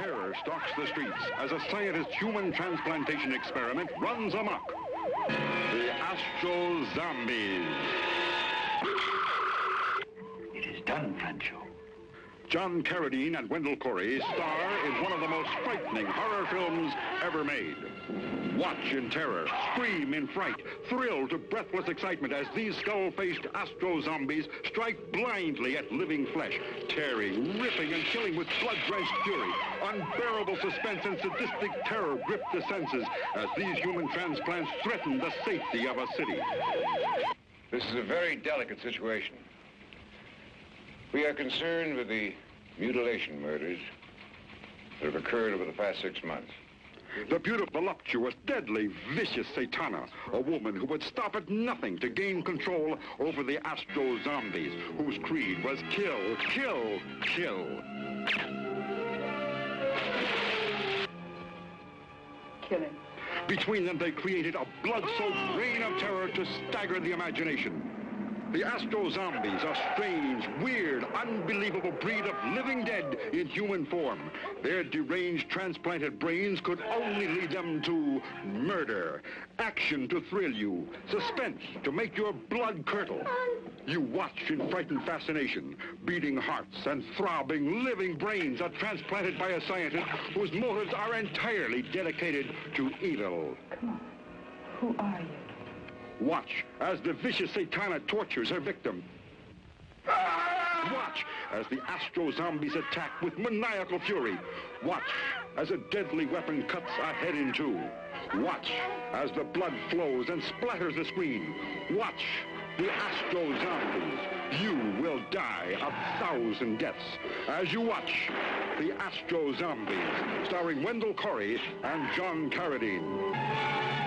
Terror stalks the streets as a scientist's human transplantation experiment runs amok. The Astro Zombies. It is done, Francho. John Carradine and Wendell Corey star in one of the most frightening horror films ever made. Watch in terror, scream in fright, thrill to breathless excitement as these skull-faced astro-zombies strike blindly at living flesh, tearing, ripping, and killing with blood-drenched fury. Unbearable suspense and sadistic terror grip the senses as these human transplants threaten the safety of a city. This is a very delicate situation. We are concerned with the mutilation murders that have occurred over the past six months. The beautiful, voluptuous, deadly, vicious Satana, a woman who would stop at nothing to gain control over the Astro Zombies, whose creed was kill, kill, kill. Killing. Between them, they created a blood-soaked reign of terror to stagger the imagination. The Astro Zombies, a strange, weird, unbelievable breed of living dead in human form. Their deranged transplanted brains could only lead them to murder, action to thrill you, suspense to make your blood curdle. You watch in frightened fascination. Beating hearts and throbbing, living brains are transplanted by a scientist whose motives are entirely dedicated to evil. Come on. Who are you? Watch as the vicious Satana tortures her victim. Watch as the Astro Zombies attack with maniacal fury. Watch as a deadly weapon cuts a head in two. Watch as the blood flows and splatters the screen. Watch the Astro Zombies. You will die a thousand deaths as you watch the Astro Zombies, starring Wendell Corey and John Carradine.